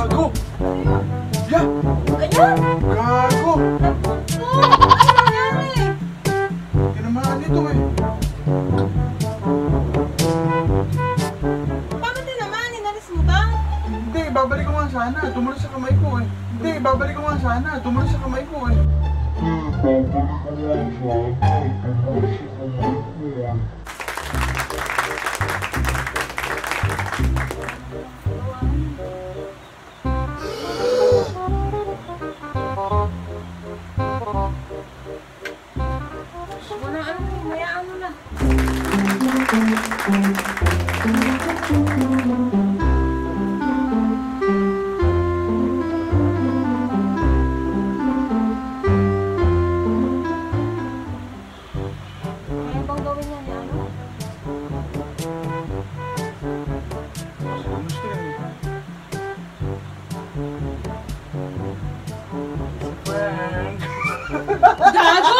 Gago! Yeah! Ganyan! Gago! Oh, ano nangyari? Tinamaan nito eh. Bakit mo ba? Hindi, babalik ko sana. Tumulo sa kamay ko. Eh. Hindi, babalik ko sana. Tumulo sa kamay ko. Gago!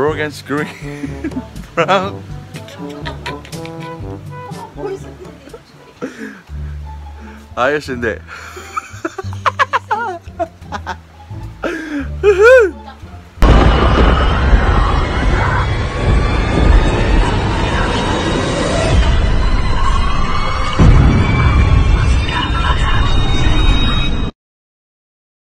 broken screen. From ayos hindi